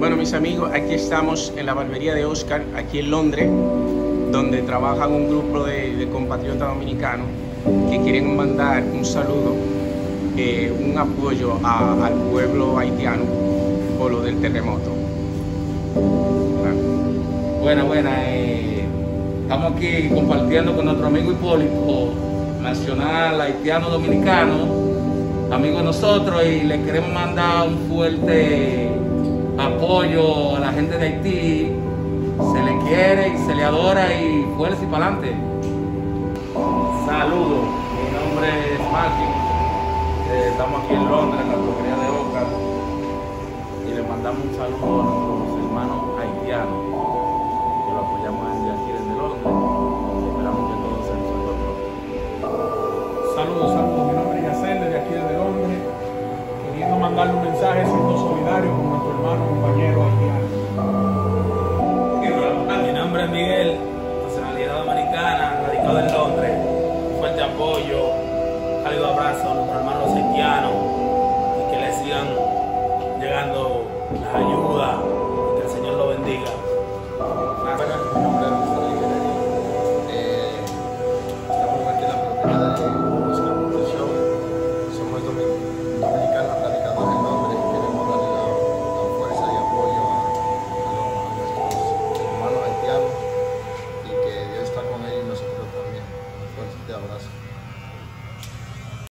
Bueno, mis amigos, aquí estamos en la barbería de Oscar, aquí en Londres, donde trabajan un grupo de, compatriotas dominicanos que quieren mandar un saludo, eh, un apoyo al pueblo haitiano por lo del terremoto. Buena, buena. eh, estamos aquí compartiendo con nuestro amigo Hipólito, nacional haitiano dominicano, amigo de nosotros, y le queremos mandar un fuerte apoyo a la gente de Haití. Se le quiere y se le adora y fuerza y para adelante. Saludos, mi nombre es Martin. Eh, estamos aquí en Londres, en la propiedad de Oscar, y le mandamos un saludo a nuestros hermanos haitianos que lo apoyamos desde aquí, desde Londres. y Esperamos que todo se resuelva pronto. Saludos, saludos. Mi nombre es Yacel, desde aquí desde Londres, queriendo mandarle un mensaje Miguel, nacionalidad dominicana, radicado en Londres. Un fuerte apoyo, cálido abrazo a nuestros hermanos haitianos y que les sigan llegando las ayudas que el Señor los bendiga.